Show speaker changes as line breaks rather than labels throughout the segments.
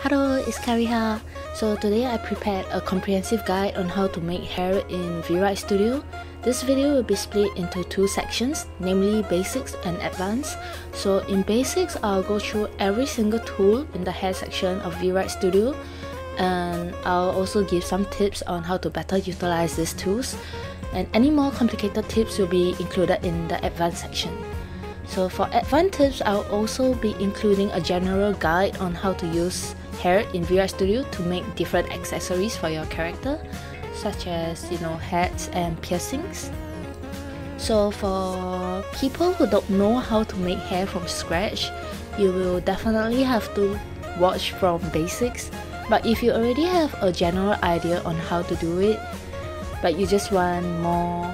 Hello, it's Kariha. So today I prepared a comprehensive guide on how to make hair in VRoid Studio. This video will be split into two sections, namely basics and advanced. So in basics, I'll go through every single tool in the hair section of VRoid Studio and I'll also give some tips on how to better utilize these tools and any more complicated tips will be included in the advanced section. So for advanced tips, I'll also be including a general guide on how to use hair in VRoid Studio to make different accessories for your character such as you know hats and piercings. So for people who don't know how to make hair from scratch, you will definitely have to watch from basics but if you already have a general idea on how to do it, but you just want more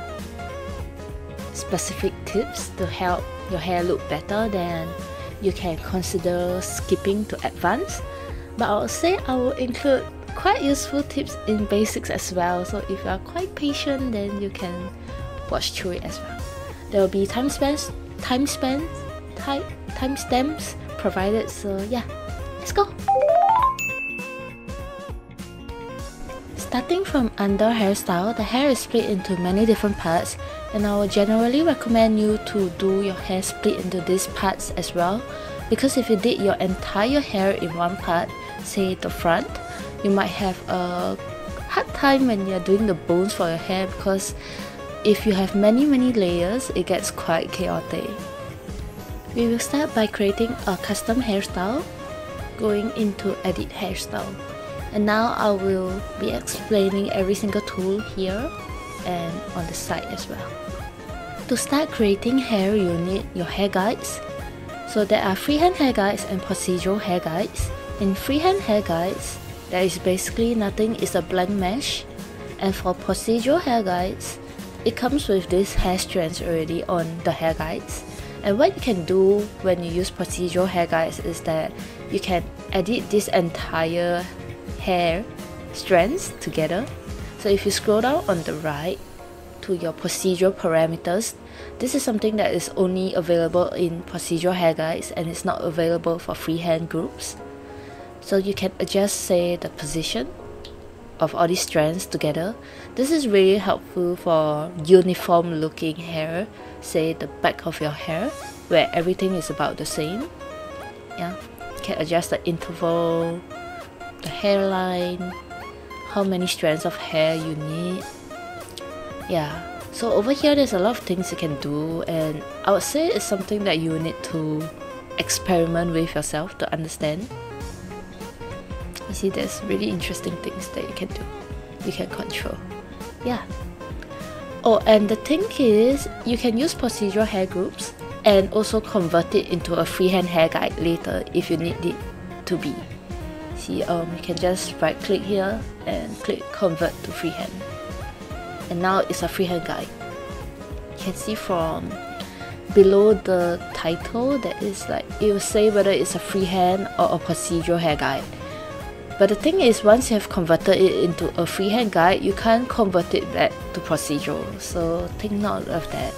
specific tips to help your hair look better, then you can consider skipping to advanced but I would say I will include quite useful tips in basics as well. So if you are quite patient then you can watch through it as well. There will be time spans time spans time stamps provided. So yeah let's go. Starting from under hairstyle, the hair is split into many different parts and I would generally recommend you to do your hair split into these parts as well. Because if you did your entire hair in one part, say the front you might have a hard time when you're doing the bones for your hair because if you have many many layers it gets quite chaotic. We will start by creating a custom hairstyle going into edit hairstyle. And now I will be explaining every single tool here and on the side as well. To start creating hair you need your hair guides. So there are freehand hair guides and procedural hair guides. In freehand hair guides, there is basically nothing it's a blank mesh and for procedural hair guides, it comes with these hair strands already on the hair guides. And what you can do when you use procedural hair guides is that you can edit this entire hair strands together. So if you scroll down on the right to your procedural parameters, this is something that is only available in procedural hair guides and it's not available for freehand groups. So you can adjust say the position of all these strands together. This is really helpful for uniform looking hair, say the back of your hair where everything is about the same. Yeah, you can adjust the interval, the hairline, how many strands of hair you need. Yeah, so over here there's a lot of things you can do and I would say it's something that you need to experiment with yourself to understand you see there's really interesting things that you can do you can control. Yeah. Oh and the thing is you can use procedural hair groups and also convert it into a freehand hair guide later if you need it to be. See um, you can just right click here and click convert to freehand. And now it's a freehand guide. You can see from below the title that is like it will say whether it's a freehand or a procedural hair guide. But the thing is, once you have converted it into a freehand guide, you can't convert it back to procedural, so take note of that.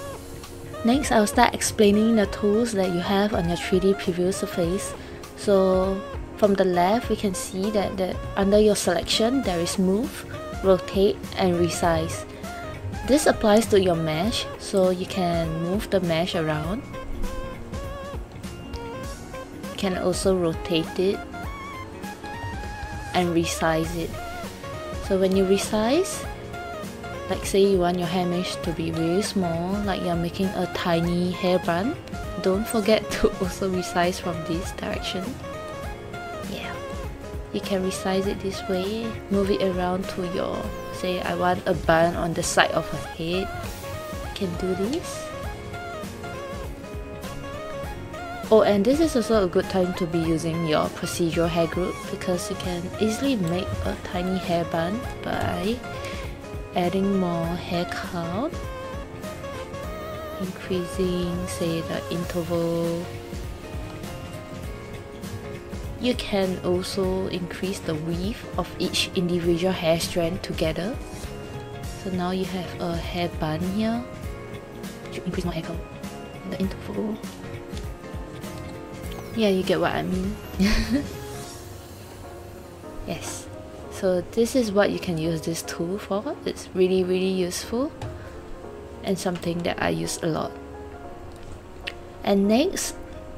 Next, I'll start explaining the tools that you have on your 3D preview surface. So from the left, we can see that, that under your selection, there is move, rotate, and resize. This applies to your mesh, so you can move the mesh around. You can also rotate it and resize it. So when you resize, like say you want your hair mesh to be really small, like you're making a tiny hair bun, don't forget to also resize from this direction. Yeah, you can resize it this way, move it around to your, say I want a bun on the side of her head, you can do this. Oh, and this is also a good time to be using your procedural hair group because you can easily make a tiny hair bun by adding more hair count, increasing, say, the interval. You can also increase the weave of each individual hair strand together. So now you have a hair bun here, which increase more hair count, the interval. Yeah, you get what I mean. yes. So this is what you can use this tool for. It's really, really useful and something that I use a lot. And next,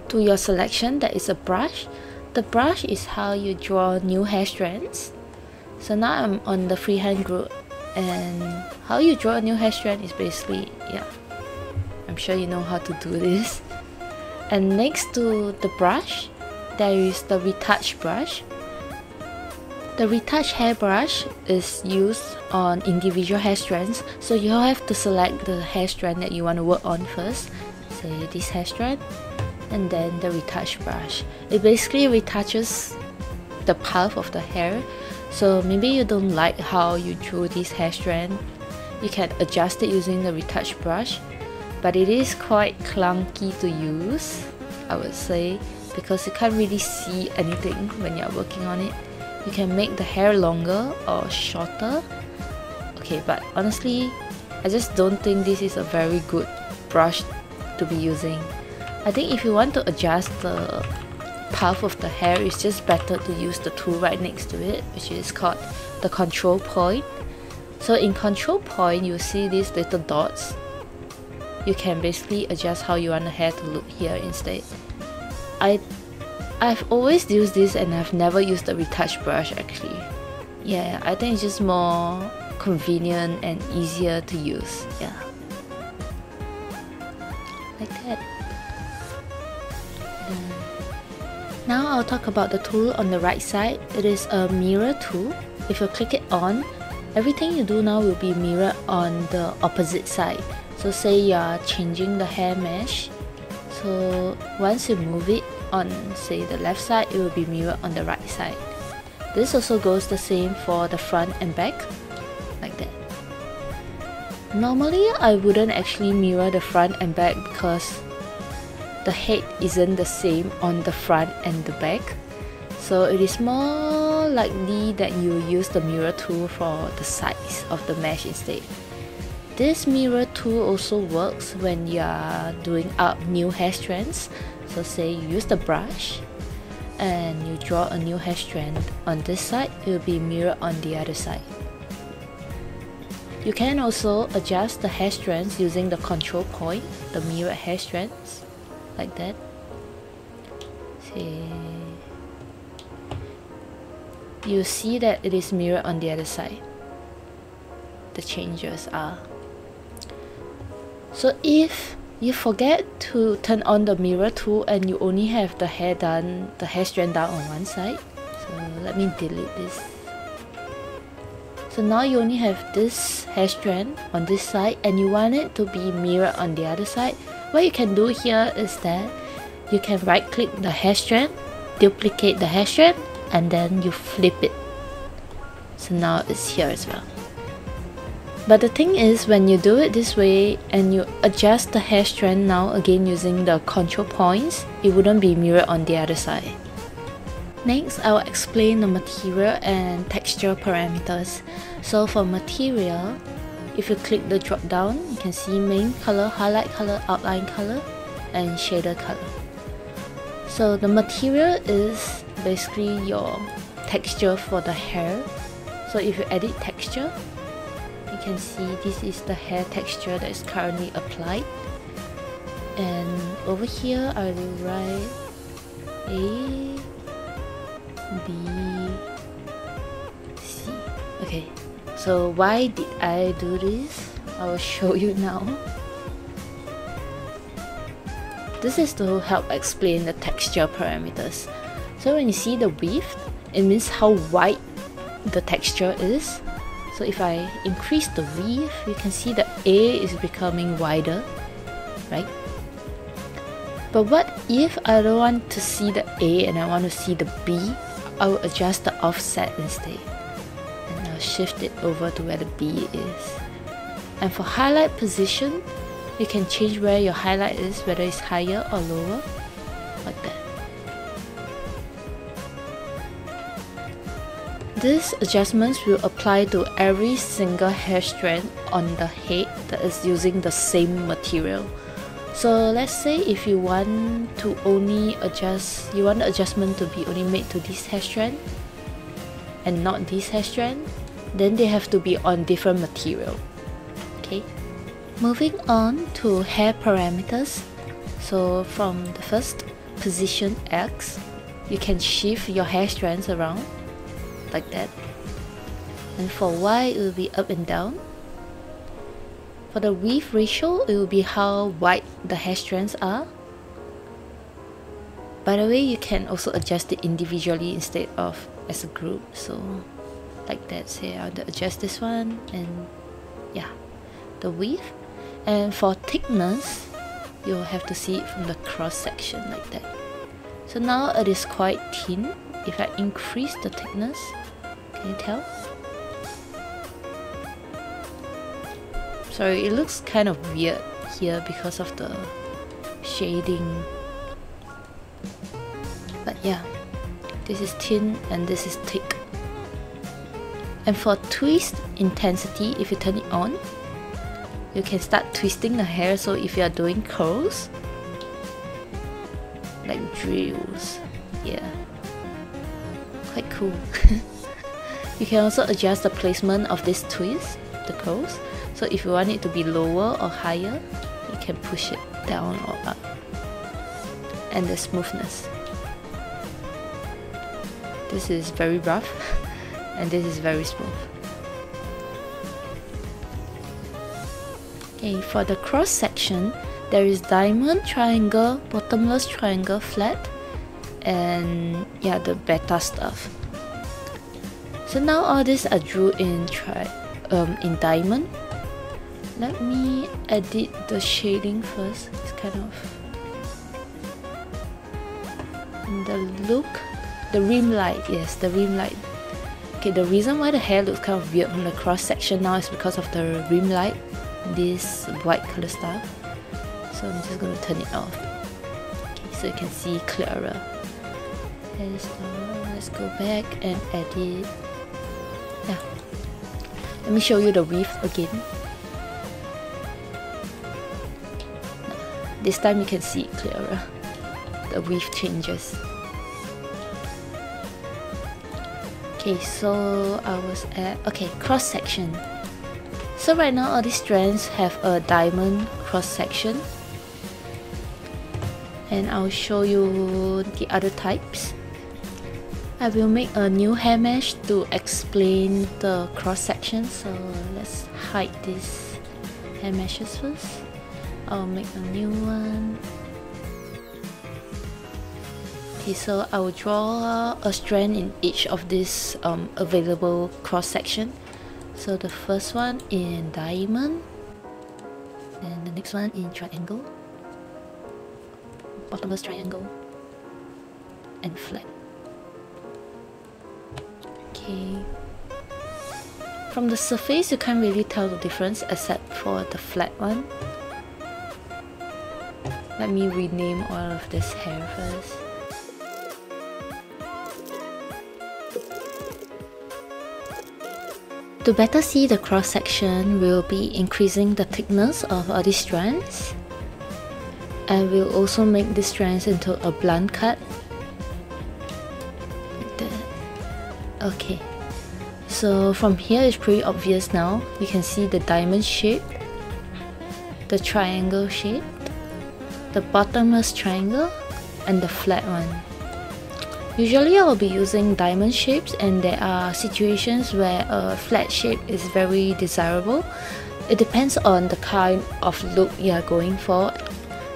to your selection, that is a brush. The brush is how you draw new hair strands. So now I'm on the freehand group and how you draw a new hair strand is basically, yeah, I'm sure you know how to do this and next to the brush there is the retouch brush. The retouch hairbrush is used on individual hair strands, so you have to select the hair strand that you want to work on first, say this hair strand, and then the retouch brush. It basically retouches the path of the hair, so maybe you don't like how you drew this hair strand, you can adjust it using the retouch brush, but it is quite clunky to use, I would say, because you can't really see anything when you're working on it. You can make the hair longer or shorter. Okay but honestly I just don't think this is a very good brush to be using. I think if you want to adjust the path of the hair it's just better to use the tool right next to it which is called the control point. So in control point you see these little dots you can basically adjust how you want the hair to look here instead I I've always used this and I've never used the retouch brush actually. Yeah, I think it's just more convenient and easier to use. Yeah. Like that. Now I'll talk about the tool on the right side. It is a mirror tool. If you click it on, everything you do now will be mirrored on the opposite side. So say you are changing the hair mesh. So once you move it, on say the left side it will be mirrored on the right side. This also goes the same for the front and back like that. Normally I wouldn't actually mirror the front and back because the head isn't the same on the front and the back. So it is more likely that you use the mirror tool for the sides of the mesh instead this mirror tool also works when you are doing up new hair strands so say you use the brush and you draw a new hair strand on this side, it will be mirrored on the other side. You can also adjust the hair strands using the control point, the mirrored hair strands, like that. See, you see that it is mirrored on the other side. The changes are. So if you forget to turn on the mirror tool and you only have the hair done the hair strand down on one side so let me delete this. So now you only have this hair strand on this side and you want it to be mirrored on the other side. What you can do here is that you can right click the hair strand duplicate the hair strand and then you flip it. So now it's here as well but the thing is, when you do it this way and you adjust the hair strand now again using the control points, it wouldn't be mirrored on the other side. Next, I will explain the material and texture parameters. So for material, if you click the drop down, you can see main color, highlight color, outline color, and shader color. So the material is basically your texture for the hair. So if you edit texture, can see this is the hair texture that is currently applied. And over here I will write A B C. Okay so why did I do this? I will show you now. This is to help explain the texture parameters. So when you see the width it means how wide the texture is so if I increase the width, you can see that A is becoming wider, right? But what if I don't want to see the A and I want to see the B? I will adjust the offset instead. And I'll shift it over to where the B is. And for highlight position, you can change where your highlight is, whether it's higher or lower, like that. These adjustments will apply to every single hair strand on the head that is using the same material. So let's say if you want to only adjust, you want the adjustment to be only made to this hair strand, and not this hair strand, then they have to be on different material. Okay. Moving on to hair parameters. So from the first position X, you can shift your hair strands around like that. And for Y, it will be up and down. For the weave ratio, it will be how wide the hair strands are. By the way, you can also adjust it individually instead of as a group. So like that, say I'll adjust this one and yeah, the weave. And for thickness, you'll have to see it from the cross section like that. So now it is quite thin. If I increase the thickness, can you tell? Sorry, it looks kind of weird here because of the shading. But yeah, this is thin and this is thick. And for twist intensity, if you turn it on, you can start twisting the hair so if you are doing curls, like drills, yeah, quite cool. you can also adjust the placement of this twist, the curls, so if you want it to be lower or higher, you can push it down or up. And the smoothness. This is very rough and this is very smooth. Okay, for the cross section, there is diamond, triangle, bottomless triangle, flat, and yeah, the beta stuff. So now all these are drew in um, in diamond. Let me edit the shading first. It's kind of the look, the rim light. Yes, the rim light. Okay, the reason why the hair looks kind of weird from the cross section now is because of the rim light this white color stuff so I'm just going to turn it off okay, so you can see clearer let's go back and edit yeah. Let me show you the weave again. This time you can see it clearer. The weave changes. Okay so I was at okay cross section. So right now all these strands have a diamond cross section. And I'll show you the other types. I will make a new hair mesh to explain the cross section so let's hide these hair meshes first. I'll make a new one. Okay, so I will draw a strand in each of these um, available cross section so the first one in diamond and the next one in triangle bottomless triangle and flat okay from the surface you can't really tell the difference except for the flat one let me rename all of this hair first To better see the cross section, we'll be increasing the thickness of all these strands. And we'll also make these strands into a blunt cut. Okay. So from here it's pretty obvious now. You can see the diamond shape, the triangle shape, the bottomless triangle, and the flat one. Usually I'll be using diamond shapes and there are situations where a flat shape is very desirable. It depends on the kind of look you are going for.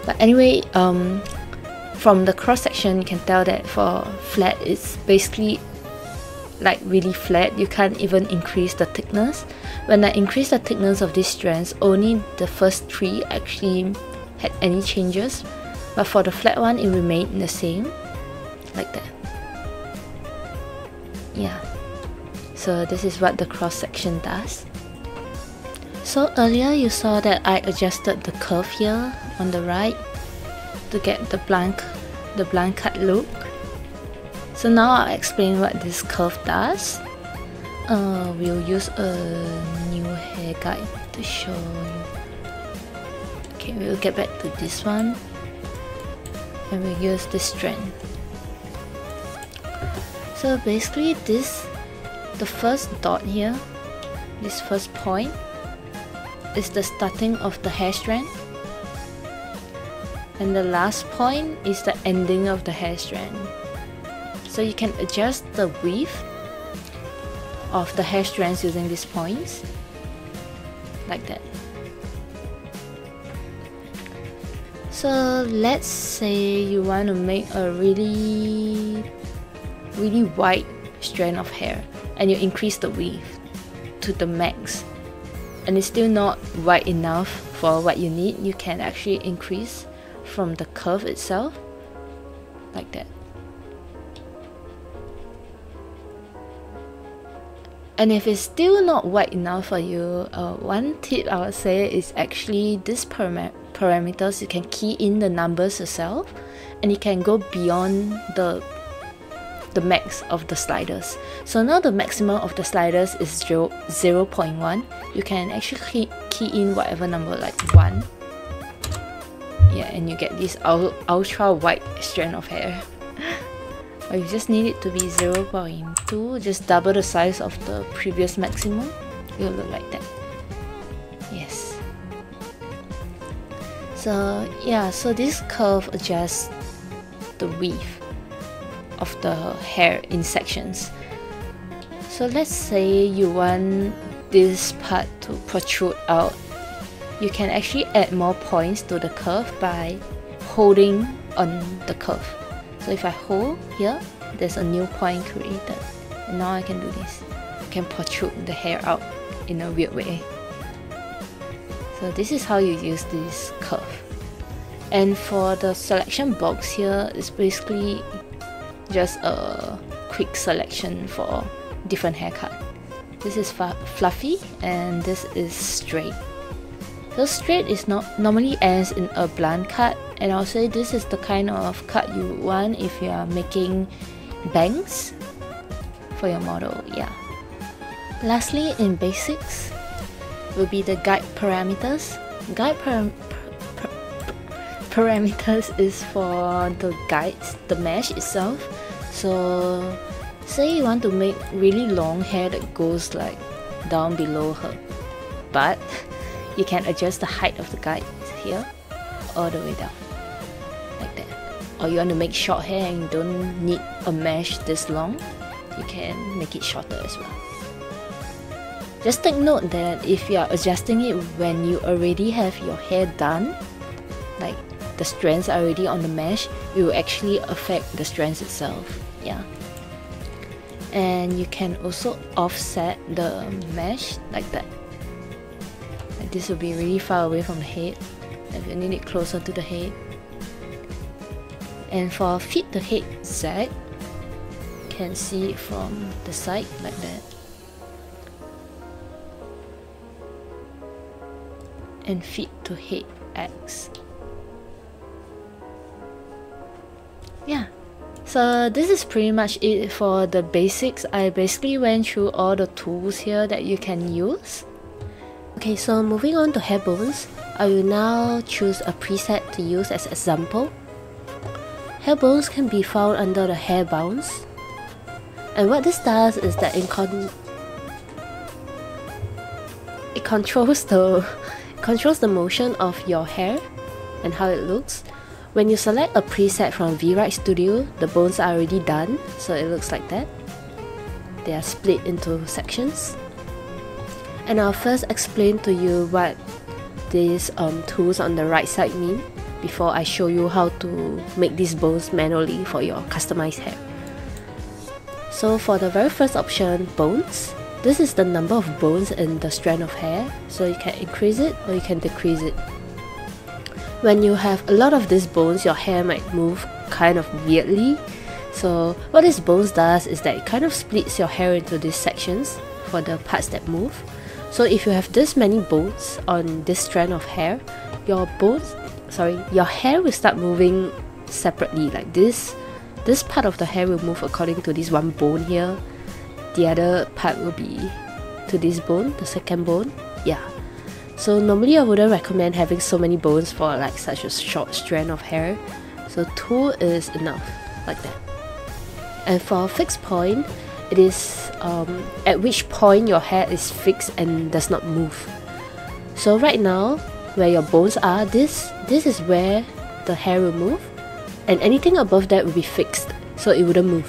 But anyway, um, from the cross section you can tell that for flat it's basically like really flat. You can't even increase the thickness. When I increase the thickness of these strands, only the first three actually had any changes. But for the flat one, it remained the same, like that yeah so this is what the cross section does so earlier you saw that I adjusted the curve here on the right to get the blank the blank cut look so now I'll explain what this curve does uh, we'll use a new hair guide to show you okay we'll get back to this one and we'll use this strand so basically this the first dot here, this first point, is the starting of the hair strand. And the last point is the ending of the hair strand. So you can adjust the width of the hair strands using these points, like that. So let's say you want to make a really, really wide strand of hair and you increase the width to the max and it's still not wide enough for what you need, you can actually increase from the curve itself like that. And if it's still not wide enough for you, uh, one tip I would say is actually this param parameters you can key in the numbers yourself and you can go beyond the the max of the sliders. So now the maximum of the sliders is 0, 0 0.1. You can actually key, key in whatever number like 1. Yeah, and you get this ultra wide strand of hair. or you just need it to be 0 0.2, just double the size of the previous maximum. It will look like that. Yes. So yeah, so this curve adjusts the width of the hair in sections. So let's say you want this part to protrude out. You can actually add more points to the curve by holding on the curve. So if I hold here, there's a new point created. And now I can do this. I can protrude the hair out in a weird way. So this is how you use this curve. And for the selection box here, it's basically just a quick selection for different haircut. This is fluffy and this is straight. The straight is not normally ends in a blunt cut and I'll say this is the kind of cut you want if you are making bangs for your model, yeah. Lastly, in basics, will be the guide parameters. Guide param parameters is for the guides, the mesh itself. So say you want to make really long hair that goes like down below her but you can adjust the height of the guide here all the way down like that or you want to make short hair and you don't need a mesh this long you can make it shorter as well just take note that if you are adjusting it when you already have your hair done like the strands are already on the mesh, it will actually affect the strands itself. Yeah. And you can also offset the mesh like that. This will be really far away from the head. If you need it closer to the head. And for fit the head Z, can see it from the side like that. And fit to head X. yeah so this is pretty much it for the basics I basically went through all the tools here that you can use okay so moving on to hair bones I will now choose a preset to use as example hair bones can be found under the hair bounce and what this does is that it, con it controls the controls the motion of your hair and how it looks when you select a preset from VRoid Studio, the bones are already done, so it looks like that. They are split into sections. And I'll first explain to you what these um, tools on the right side mean before I show you how to make these bones manually for your customized hair. So for the very first option, bones, this is the number of bones in the strand of hair, so you can increase it or you can decrease it when you have a lot of these bones, your hair might move kind of weirdly. So what this bones does is that it kind of splits your hair into these sections for the parts that move. So if you have this many bones on this strand of hair, your bones, sorry, your hair will start moving separately like this. This part of the hair will move according to this one bone here. The other part will be to this bone, the second bone. Yeah, so normally I wouldn't recommend having so many bones for like such a short strand of hair. So two is enough, like that. And for a fixed point,
it is um, at which point your hair is fixed and does not move. So right now, where your bones are, this this is where the hair will move, and anything above that will be fixed, so it wouldn't move.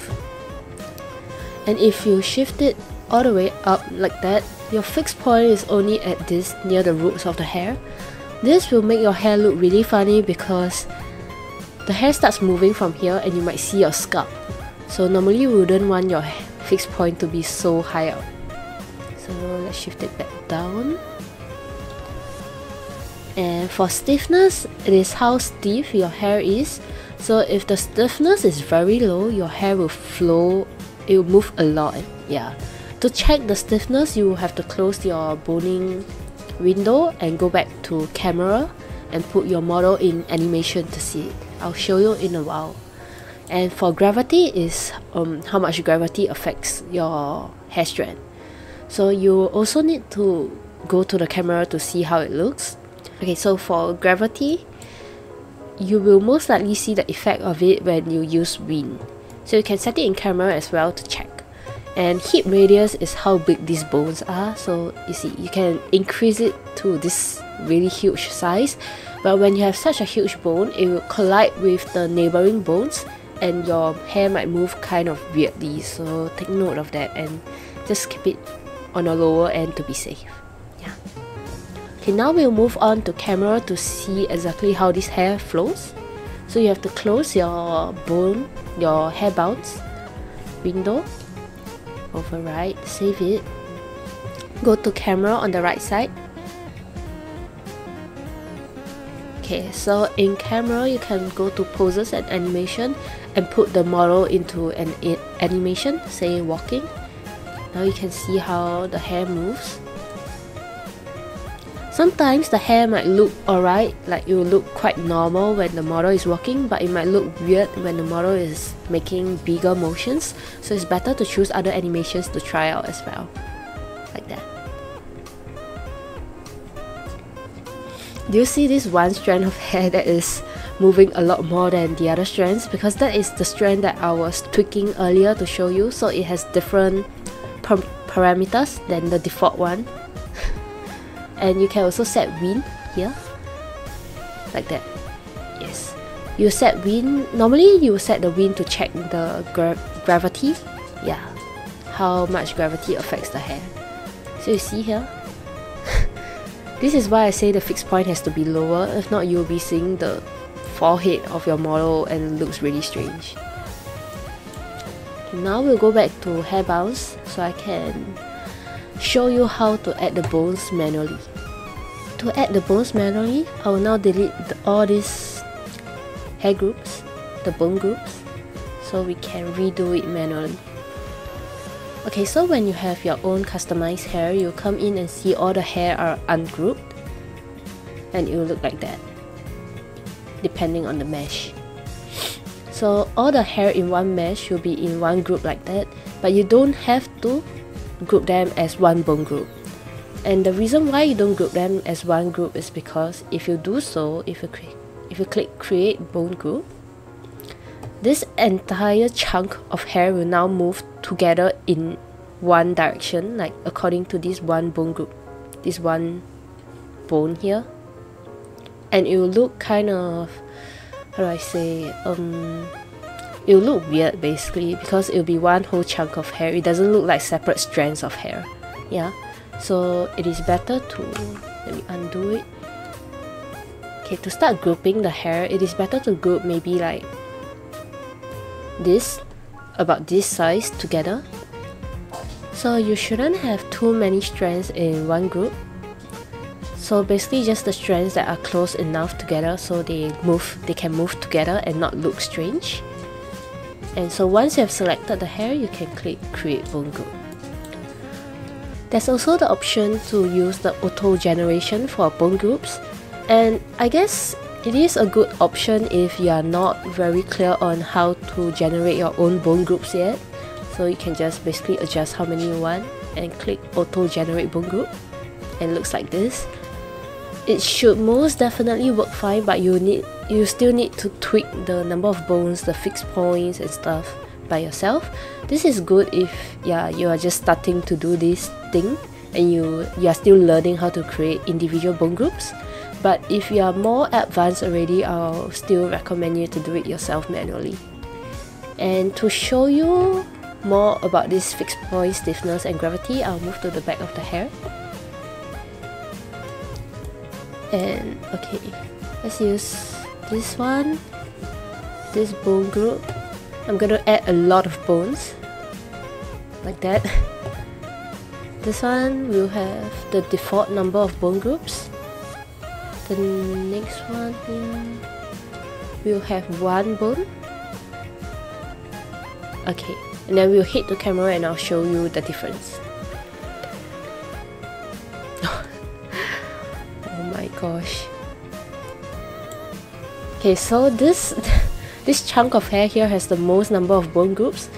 And if you shift it all the way up like that, your fixed point is only at this near the roots of the hair. This will make your hair look really funny because the hair starts moving from here and you might see your scalp. So normally you wouldn't want your fixed point to be so high up. So let's shift it back down. And for stiffness, it is how stiff your hair is. So if the stiffness is very low, your hair will flow, it will move a lot. Yeah. To check the stiffness, you have to close your boning window and go back to camera and put your model in animation to see it. I'll show you in a while. And for gravity is um, how much gravity affects your hair strand. So you also need to go to the camera to see how it looks. Okay, so for gravity, you will most likely see the effect of it when you use wind. So you can set it in camera as well to check. And hit radius is how big these bones are. So you see, you can increase it to this really huge size. But when you have such a huge bone, it will collide with the neighboring bones and your hair might move kind of weirdly. So take note of that and just keep it on a lower end to be safe. yeah Okay, now we'll move on to camera to see exactly how this hair flows. So you have to close your bone, your hair bounce window, override, save it. Go to camera on the right side. Okay, so in camera you can go to poses and animation and put the model into an animation, say walking. Now you can see how the hair moves. Sometimes the hair might look alright, like it will look quite normal when the model is walking, but it might look weird when the model is making bigger motions, so it's better to choose other animations to try out as well. Like that. Do you see this one strand of hair that is moving a lot more than the other strands? Because that is the strand that I was tweaking earlier to show you, so it has different parameters than the default one. And you can also set wind here like that. Yes. You set wind normally you set the wind to check the gra gravity. Yeah. How much gravity affects the hair so you see here. This is why I say the fixed point has to be lower. If not you'll be seeing the forehead of your model and looks really strange now we'll go back to hair bounce so I can show you how to add the bones manually. To add the bones manually, I will now delete the, all these hair groups, the bone groups, so we can redo it manually. Okay, so when you have your own customized hair, you come in and see all the hair are ungrouped and it will look like that depending on the mesh. So all the hair in one mesh will be in one group like that, but you don't have to group them as one bone group. And the reason why you don't group them as one group is because if you do so, if you, if you click create bone group, this entire chunk of hair will now move together in one direction, like according to this one bone group, this one bone here. And it will look kind of, how do I say, um, it'll look weird basically because it'll be one whole chunk of hair. It doesn't look like separate strands of hair. Yeah. So it is better to let me undo it. Okay, to start grouping the hair, it is better to group maybe like this, about this size together. So you shouldn't have too many strands in one group. So basically just the strands that are close enough together so they move they can move together and not look strange. And so once you have selected the hair, you can click create bone group. There's also the option to use the auto generation for bone groups. And I guess it is a good option if you are not very clear on how to generate your own bone groups yet. So you can just basically adjust how many you want and click auto generate bone group and looks like this. It should most definitely work fine but you need you still need to tweak the number of bones, the fixed points and stuff by yourself. This is good if yeah you are just starting to do this thing and you you are still learning how to create individual bone groups. But if you are more advanced already, I'll still recommend you to do it yourself manually. And to show you more about this fixed point stiffness and gravity, I'll move to the back of the hair. And okay, let's use this one, this bone group. I'm gonna add a lot of bones, like that. This one will have the default number of bone groups. The next one will have one bone. Okay, and then we'll hit the camera and I'll show you the difference. Gosh. Okay, so this this chunk of hair here has the most number of bone groups.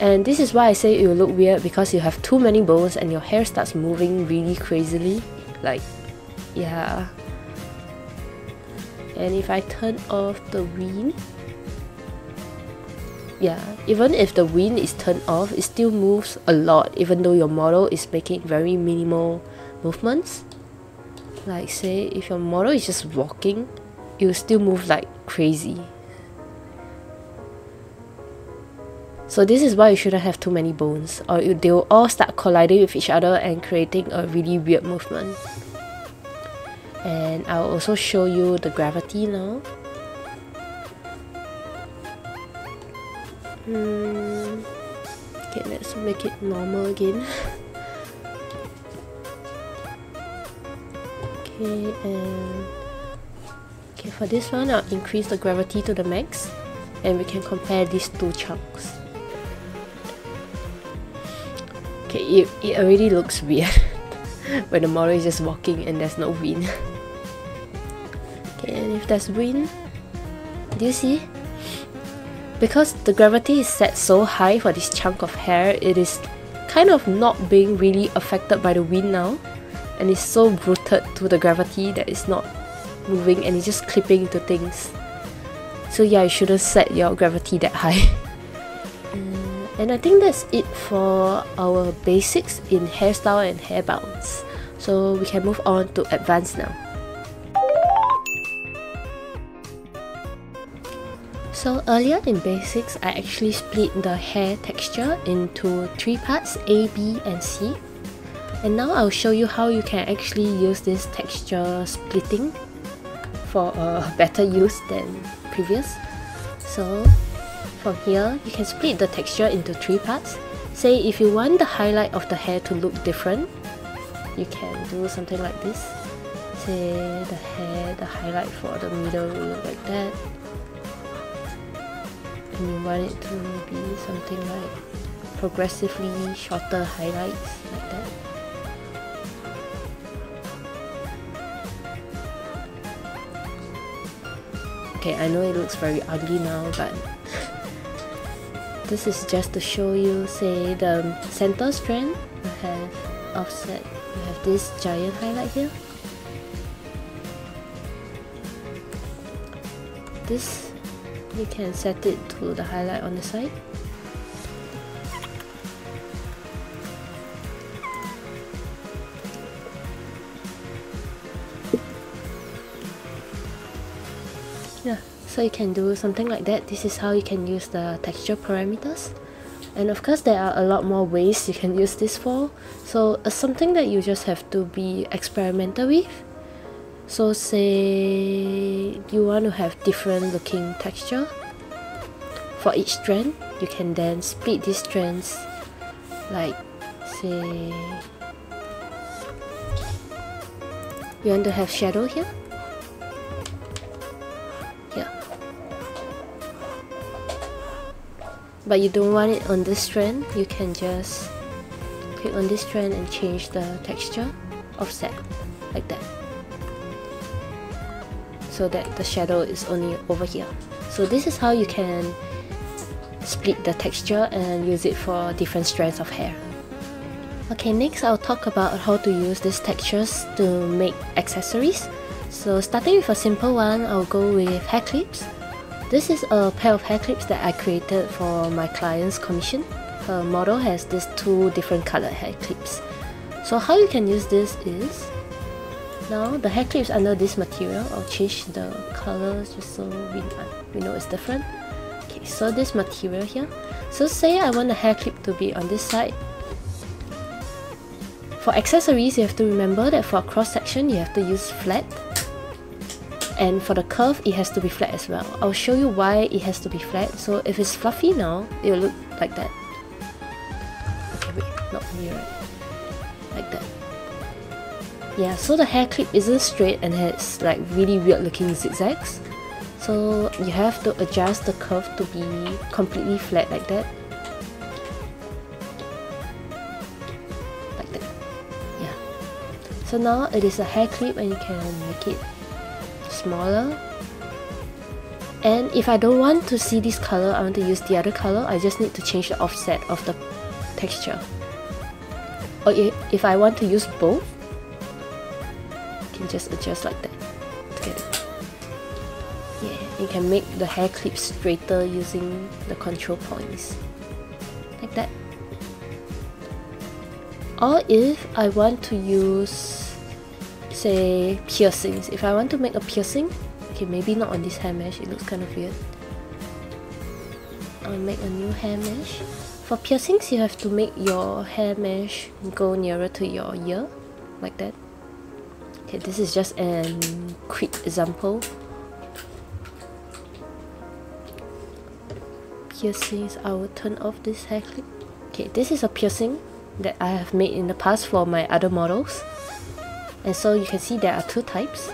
And this is why I say it will look weird because you have too many bones and your hair starts moving really crazily. Like, yeah. And if I turn off the wind, yeah, even if the wind is turned off, it still moves a lot even though your model is making very minimal movements. Like say if your model is just walking, it will still move like crazy. So this is why you shouldn't have too many bones or they will all start colliding with each other and creating a really weird movement. And I'll also show you the gravity now. Hmm. Okay, let's make it normal again. okay, and okay for this one, I'll increase the gravity to the max, and we can compare these two chunks. Okay, it, it already looks weird when the model is just walking and there's no wind. okay, and if there's wind, do you see? Because the gravity is set so high for this chunk of hair, it is kind of not being really affected by the wind now. And it's so rooted to the gravity that it's not moving and it's just clipping into things. So yeah, you shouldn't set your gravity that high. Mm. and I think that's it for our basics in hairstyle and hair bounce. So we can move on to advanced now. So earlier in basics, I actually split the hair texture into three parts, A, B and C. And now I'll show you how you can actually use this texture splitting for a better use than previous. So from here, you can split the texture into three parts. Say if you want the highlight of the hair to look different, you can do something like this. Say the hair, the highlight for the middle will look like that and you want it to be something like progressively shorter highlights like that. Okay, I know it looks very ugly now, but this is just to show you, say, the center strand We have offset, we have this giant highlight here. This you can set it to the highlight on the side so you can do something like that. This is how you can use the texture parameters. And of course there are a lot more ways you can use this for. So it's something that you just have to be experimental with. So say you want to have different looking texture for each strand you can then split these strands like say you want to have shadow here but you don't want it on this strand you can just click on this strand and change the texture offset like that so that the shadow is only over here. So this is how you can split the texture and use it for different strands of hair. Okay, next I'll talk about how to use these textures to make accessories. So starting with a simple one, I'll go with hair clips. This is a pair of hair clips that I created for my client's commission. Her model has these two different color hair clips. So how you can use this is, now the hair clips under this material, I'll change the colors just so we, we know it's different. Okay, so this material here. So say I want the hair clip to be on this side. For accessories, you have to remember that for a cross section, you have to use flat. And for the curve, it has to be flat as well. I'll show you why it has to be flat. So if it's fluffy now, it will look like that. Okay, wait, not mirror. Like that. Yeah, so the hair clip isn't straight and has like really weird looking zigzags. So you have to adjust the curve to be completely flat like that. Like that. Yeah. So now it is a hair clip and you can make it smaller. And if I don't want to see this color, I want to use the other color, I just need to change the offset of the texture. Or if I want to use both, you can just adjust like that to get it. Yeah, you can make the hair clip straighter using the control points. Like that. Or if I want to use, say, piercings. If I want to make a piercing, okay, maybe not on this hair mesh, it looks kind of weird. I'll make a new hair mesh. For piercings, you have to make your hair mesh go nearer to your ear, like that. Okay, this is just a quick example piercings I will turn off this hair clip okay this is a piercing that I have made in the past for my other models and so you can see there are two types.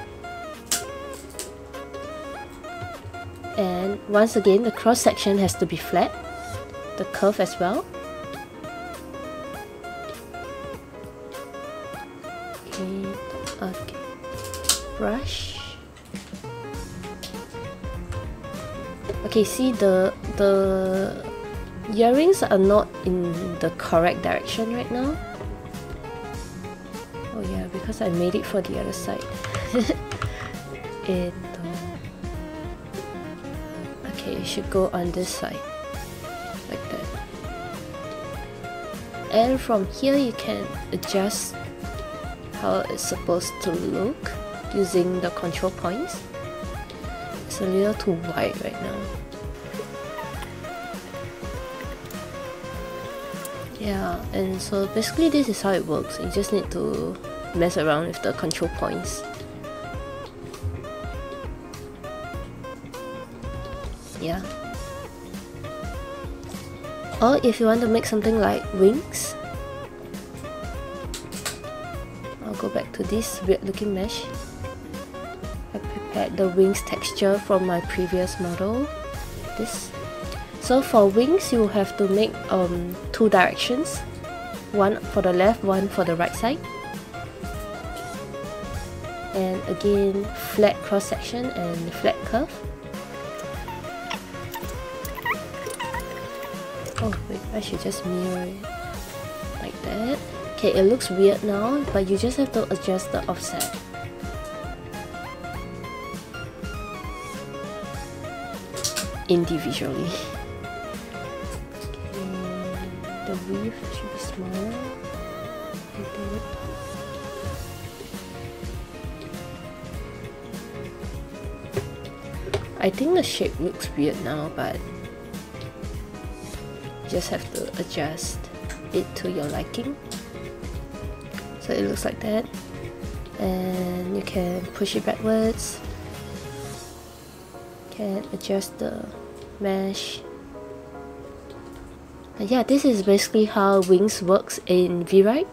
And once again the cross section has to be flat the curve as well. Okay okay. Brush. Okay see the the earrings are not in the correct direction right now because I made it for the other side. It um, okay it should go on this side like that. And from here you can adjust how it's supposed to look using the control points. It's a little too wide right now. Yeah, and so basically this is how it works. You just need to mess around with the control points. Yeah. Or if you want to make something like wings, I'll go back to this weird looking mesh. I prepared the wings texture from my previous model. This so for wings, you have to make um, two directions. One for the left, one for the right side. Again, flat cross section and flat curve. Oh wait, I should just mirror it like that. Okay, it looks weird now, but you just have to adjust the offset. individually. the weave should be smaller I think the shape looks weird now but just have to adjust it to your liking. So it looks like that. And you can push it backwards. Can adjust the mesh. Yeah, this is basically how Wings works in VRoid.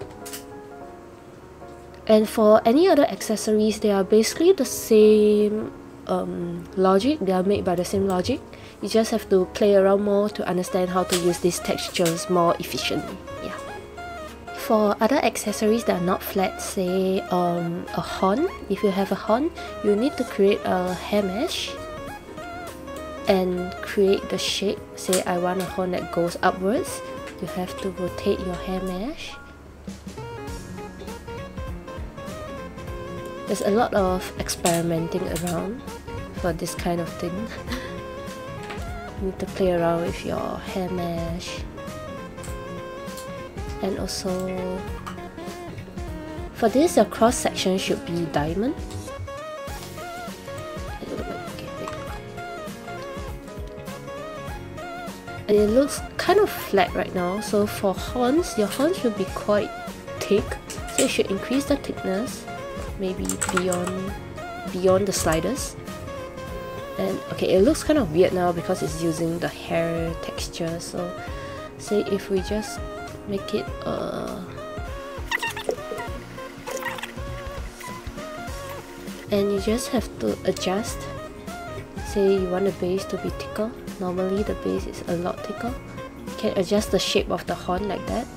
And for any other accessories, they are basically the same um, logic, they are made by the same logic. You just have to play around more to understand how to use these textures more efficiently. Yeah. For other accessories that are not flat, say um, a horn, if you have a horn, you need to create a hair mesh and create the shape say I want a horn that goes upwards you have to rotate your hair mesh there's a lot of experimenting around for this kind of thing.
You need to play around with your hair mesh. And also for this your cross section should be diamond. It looks kind of flat right now so for horns your horns should be quite thick. So you should increase the thickness maybe beyond beyond the sliders. And okay it looks kind of weird now because it's using the hair texture. So say if we just make it uh and you just have to adjust. Say you want the base to be thicker. Normally the base is a lot thicker. You can adjust the shape of the horn like that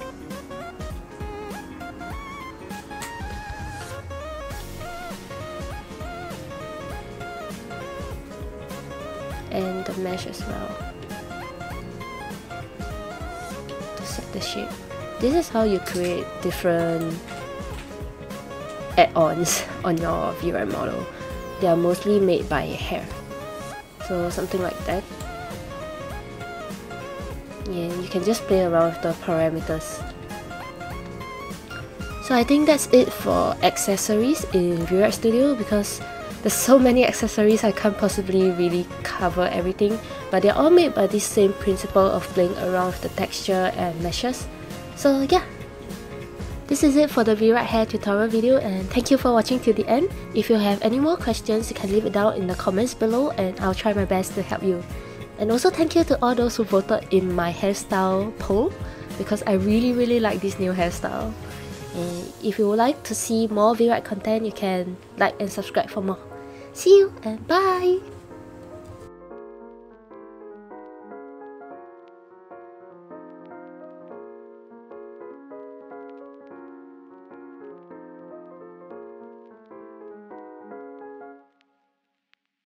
as well. Set the shape. This is how you create different add-ons on your VRoid model. They are mostly made by hair. So something like that. Yeah you can just play around with the parameters. So I think that's it for accessories in VRoid Studio because there's so many accessories I can't possibly really cover everything but they're all made by this same principle of playing around with the texture and meshes so yeah this is it for the VRoid hair tutorial video and thank you for watching till the end. If you have any more questions you can leave it down in the comments below and I'll try my best to help you. And also thank you to all those who voted in my hairstyle poll because I really really like this new hairstyle. And if you would like to see more VRoid content, you can like and subscribe for more. See you and bye!